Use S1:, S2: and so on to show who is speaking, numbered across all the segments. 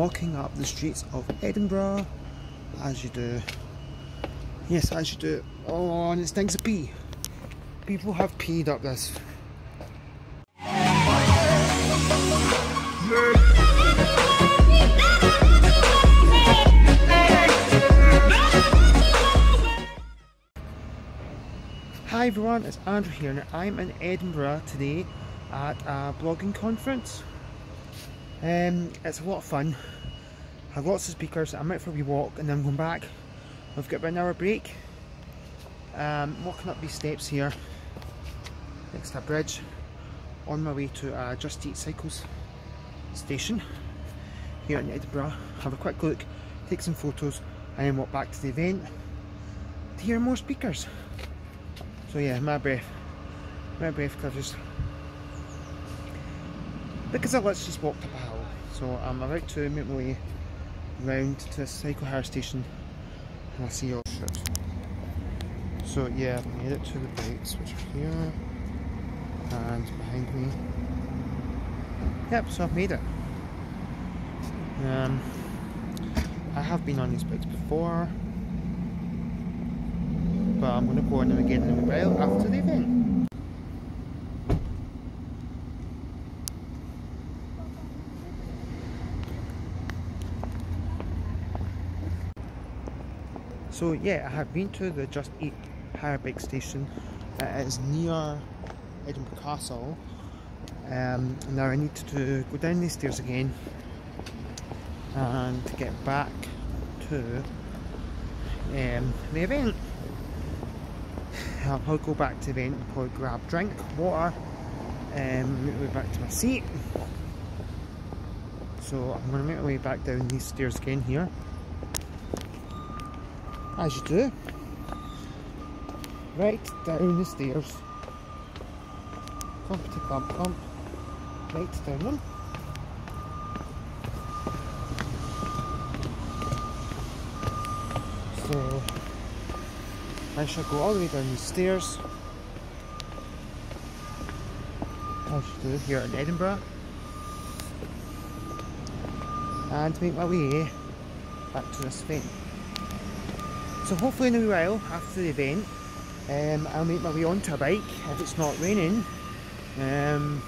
S1: walking up the streets of Edinburgh as you do. Yes, as you do. Oh, and it stinks of pee. People have peed up this. Hi everyone, it's Andrew here and I'm in Edinburgh today at a blogging conference. Um, it's a lot of fun. I have lots of speakers, I'm out for a wee walk and then I'm going back. I've got about an hour break. Um, walking up these steps here next to a bridge on my way to a Just Eat Cycles station here in Edinburgh. Have a quick look, take some photos and then walk back to the event to hear more speakers. So yeah, my breath. My breath because just because I let's just walked up a hill. So I'm about to make my way round to the Cycle Hire station and I'll see you all shit. So yeah, I've made it to the bikes which are here and behind me. Yep, so I've made it. Um, I have been on these bikes before but I'm going to go on them again in a while after the event. So yeah, I have been to the Just Eat Bike Station. It is near Edinburgh Castle. Um, now I need to go down these stairs again and get back to um, the event. I'll probably go back to the event and probably grab drink, water, and um, make my way back to my seat. So I'm going to make my way back down these stairs again here. As you do. Right down the stairs. Clumpty clump clump. Right down them. So I shall go all the way down the stairs. I should do here in Edinburgh. And make my way back to this event. So hopefully in a while after the event um, I'll make my way onto a bike if it's not raining. Um,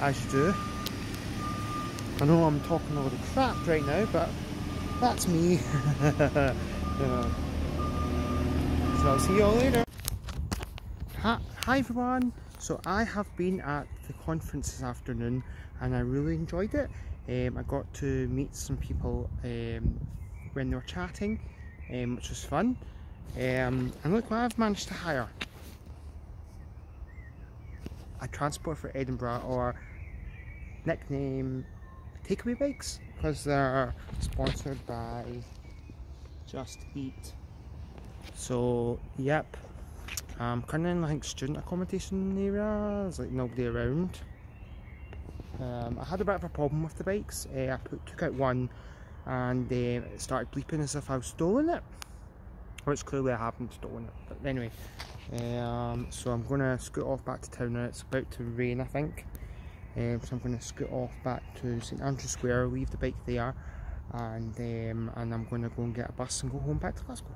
S1: as you do. I know I'm talking a of crap right now, but that's me. So I'll see you all later. Hi, hi everyone. So I have been at the conference this afternoon and I really enjoyed it. Um, I got to meet some people um, when they were chatting, um, which was fun. Um, and look what I've managed to hire. A transport for Edinburgh or nickname takeaway bikes because they're sponsored by Just Eat so, yep. I'm kind in like student accommodation area, there's like nobody around. Um, I had a bit of a problem with the bikes. Uh, I put, took out one and uh, it started bleeping as if I was stolen it. Which clearly I haven't stolen it. But anyway, um, so I'm going to scoot off back to town now. It's about to rain I think. Um, so I'm going to scoot off back to St Andrew Square, leave the bike there and, um, and I'm going to go and get a bus and go home back to Glasgow.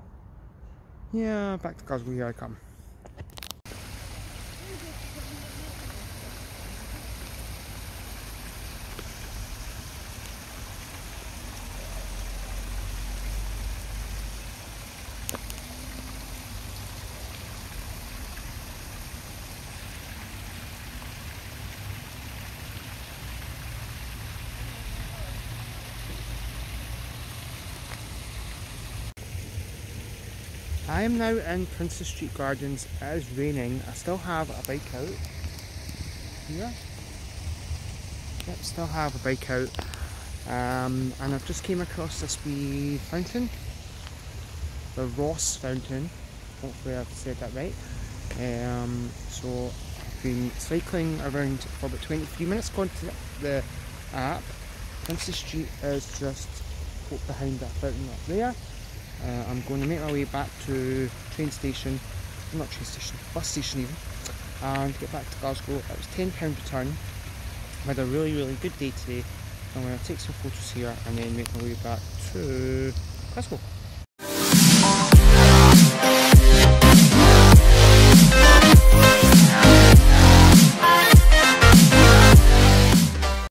S1: Yeah, back to Glasgow, here I come. I am now in Princes Street Gardens. It is raining. I still have a bike out here. Yep, still have a bike out. Um, and I've just came across this wee fountain. The Ross Fountain. Hopefully I've said that right. Um, so I've been cycling around for about 23 minutes going to the app. Princes Street is just behind that fountain up there. Uh, I'm going to make my way back to train station, not train station, bus station even, and get back to Glasgow. It was £10 return. I had a really, really good day today. I'm going to take some photos here and then make my way back to Glasgow.